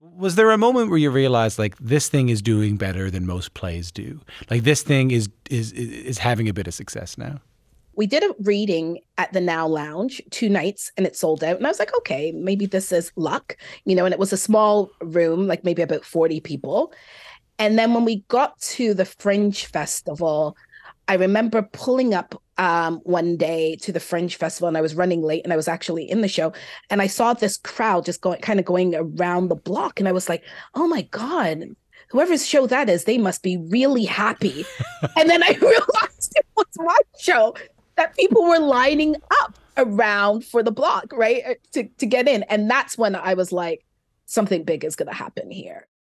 Was there a moment where you realized like this thing is doing better than most plays do? Like this thing is is is having a bit of success now? We did a reading at the Now Lounge two nights and it sold out. And I was like, okay, maybe this is luck, you know, and it was a small room, like maybe about 40 people. And then when we got to the Fringe Festival, I remember pulling up um, one day to the Fringe Festival and I was running late and I was actually in the show and I saw this crowd just going kind of going around the block and I was like, oh my God, whoever's show that is, they must be really happy. and then I realized it was my show that people were lining up around for the block, right? Uh, to, to get in. And that's when I was like, something big is going to happen here.